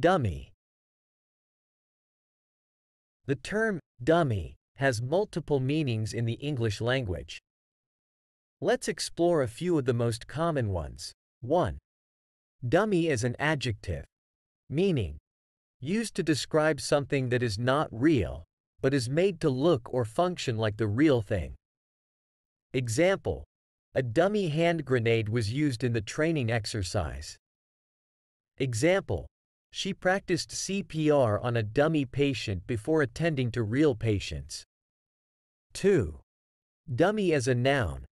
Dummy. The term dummy has multiple meanings in the English language. Let's explore a few of the most common ones. 1. Dummy is an adjective, meaning used to describe something that is not real, but is made to look or function like the real thing. Example A dummy hand grenade was used in the training exercise. Example She practiced CPR on a dummy patient before attending to real patients. 2. Dummy as a noun,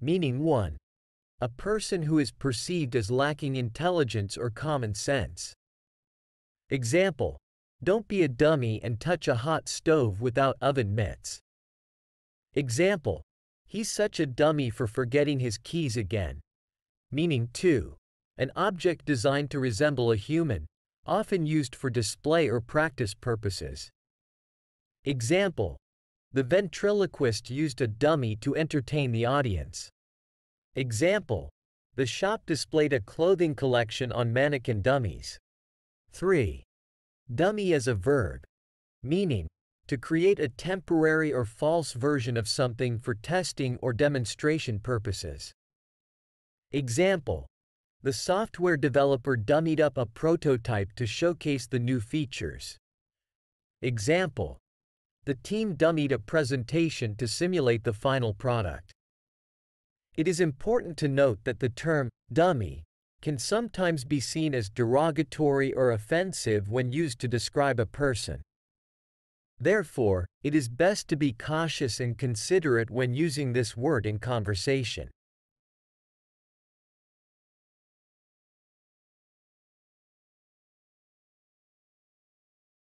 meaning 1. A person who is perceived as lacking intelligence or common sense. Example Don't be a dummy and touch a hot stove without oven mitts. Example He's such a dummy for forgetting his keys again. Meaning 2. An object designed to resemble a human, often used for display or practice purposes. Example The ventriloquist used a dummy to entertain the audience. Example The shop displayed a clothing collection on mannequin dummies. 3. Dummy as a verb. Meaning, to create a temporary or false version of something for testing or demonstration purposes. Example The software developer dummied up a prototype to showcase the new features. Example The team dummied a presentation to simulate the final product. It is important to note that the term dummy can sometimes be seen as derogatory or offensive when used to describe a person. Therefore, it is best to be cautious and considerate when using this word in conversation.